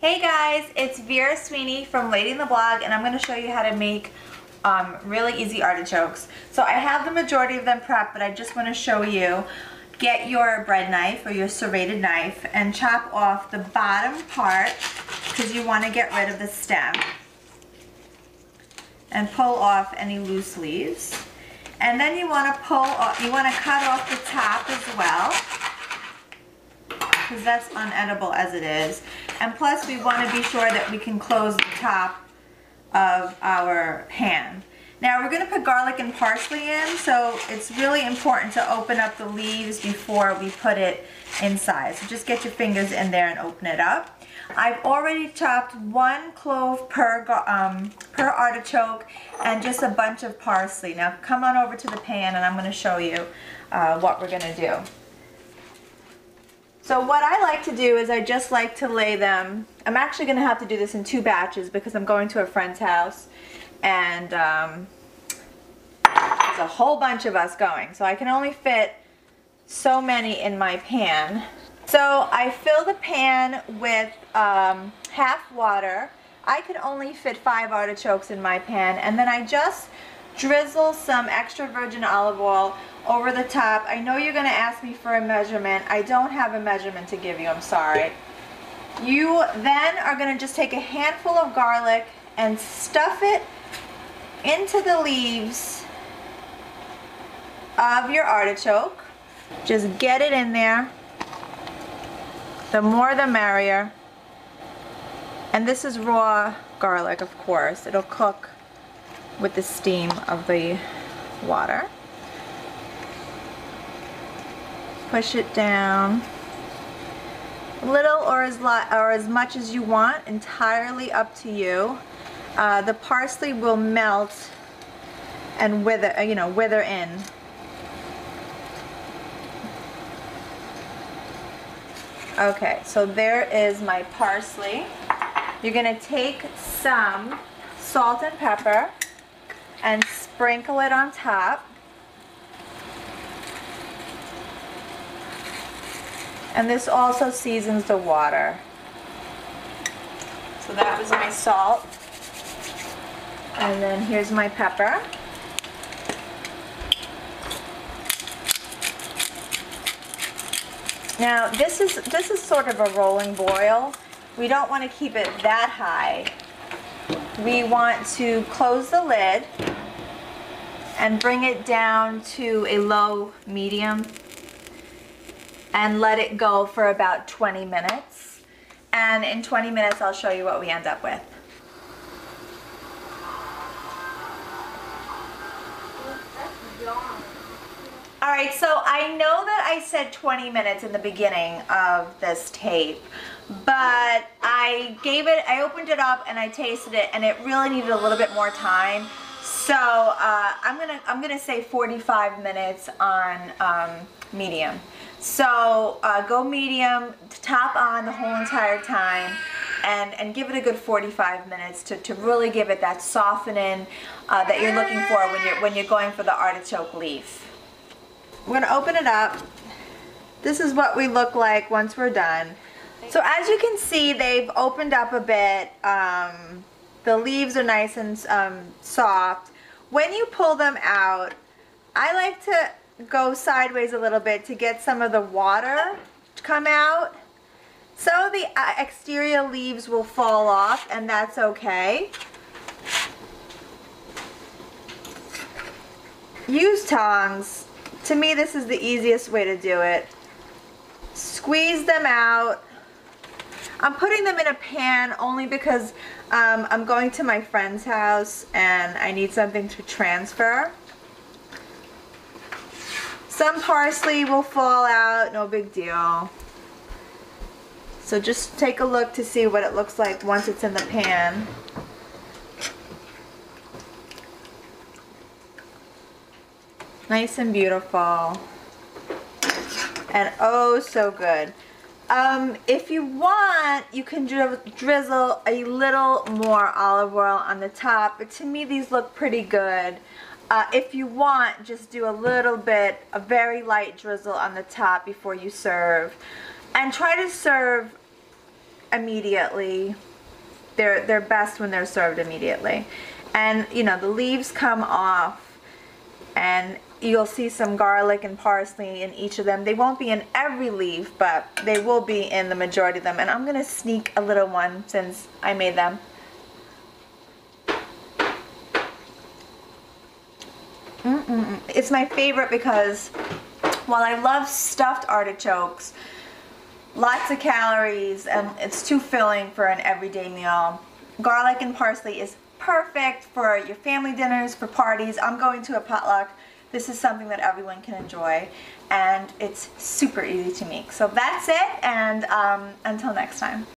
Hey guys, it's Vera Sweeney from Lady and the Blog and I'm going to show you how to make um, really easy artichokes. So I have the majority of them prepped but I just want to show you. Get your bread knife or your serrated knife and chop off the bottom part because you want to get rid of the stem and pull off any loose leaves. And then you want to pull off, you want to cut off the top as well because that's unedible as it is. And plus we want to be sure that we can close the top of our pan. Now we're going to put garlic and parsley in, so it's really important to open up the leaves before we put it inside. So just get your fingers in there and open it up. I've already chopped one clove per, um, per artichoke and just a bunch of parsley. Now come on over to the pan and I'm going to show you uh, what we're going to do. So what I like to do is I just like to lay them, I'm actually going to have to do this in two batches because I'm going to a friend's house and um, there's a whole bunch of us going. So I can only fit so many in my pan. So I fill the pan with um, half water. I could only fit five artichokes in my pan and then I just drizzle some extra virgin olive oil over the top. I know you're going to ask me for a measurement. I don't have a measurement to give you. I'm sorry. You then are going to just take a handful of garlic and stuff it into the leaves of your artichoke. Just get it in there. The more the merrier. And this is raw garlic, of course. It'll cook with the steam of the water. Push it down. Little or as, lot or as much as you want, entirely up to you. Uh, the parsley will melt and wither, uh, you know, wither in. Okay, so there is my parsley. You're gonna take some salt and pepper and sprinkle it on top. And this also seasons the water. So that was my salt. And then here's my pepper. Now this is this is sort of a rolling boil. We don't want to keep it that high. We want to close the lid and bring it down to a low medium and let it go for about 20 minutes. And in 20 minutes I'll show you what we end up with. All right, so I know that I said 20 minutes in the beginning of this tape, but I gave it, I opened it up and I tasted it and it really needed a little bit more time. So uh, I'm gonna I'm gonna say 45 minutes on um, medium. So uh, go medium, top on the whole entire time, and and give it a good 45 minutes to, to really give it that softening uh, that you're looking for when you're when you're going for the artichoke leaf. We're gonna open it up. This is what we look like once we're done. So as you can see, they've opened up a bit. Um, the leaves are nice and um, soft. When you pull them out, I like to go sideways a little bit to get some of the water to come out. So the uh, exterior leaves will fall off and that's okay. Use tongs to me, this is the easiest way to do it. Squeeze them out. I'm putting them in a pan only because um, I'm going to my friend's house and I need something to transfer. Some parsley will fall out, no big deal. So just take a look to see what it looks like once it's in the pan. Nice and beautiful. And oh, so good. Um, if you want, you can drizzle a little more olive oil on the top. But to me, these look pretty good. Uh, if you want, just do a little bit, a very light drizzle on the top before you serve. And try to serve immediately. They're they're best when they're served immediately. And you know, the leaves come off and you'll see some garlic and parsley in each of them. They won't be in every leaf, but they will be in the majority of them. And I'm gonna sneak a little one since I made them. Mm -mm. It's my favorite because while I love stuffed artichokes, lots of calories and it's too filling for an everyday meal. Garlic and parsley is perfect for your family dinners, for parties. I'm going to a potluck. This is something that everyone can enjoy and it's super easy to make. So that's it and um, until next time.